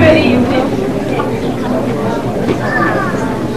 Good evening.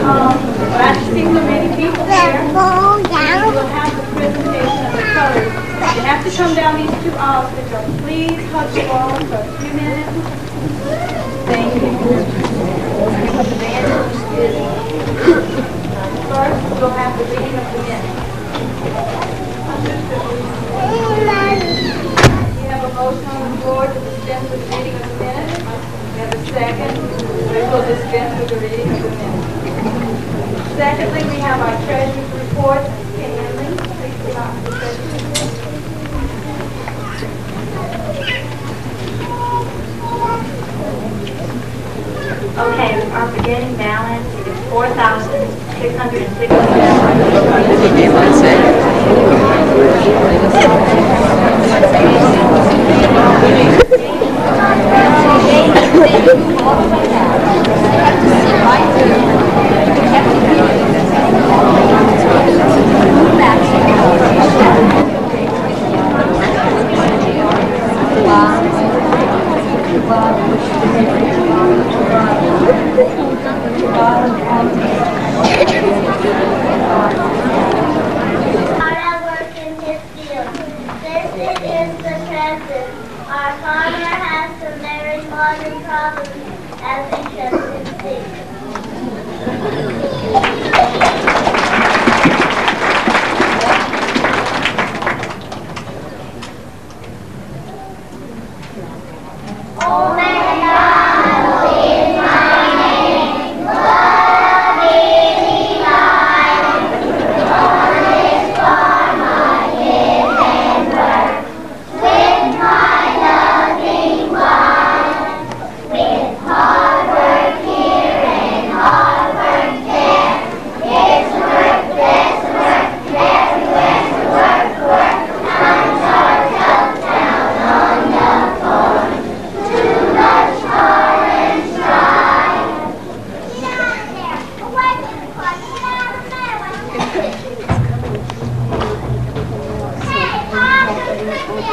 Um, glad to see so many people here. We will have the presentation of the colors. You have to come down these two aisles, could you please hug the wall for a few minutes? Thank you. First, we'll have the reading of the minutes. We have a motion on the floor to dispense with the reading of the minutes. We have a second. We will dispense with the reading of the minutes. Secondly, we have our treasurer's report. Kenny Emily, please come out for the treasurer's report. Okay, our beginning balance is four thousand six hundred and Our farmer has some very modern problems, as see.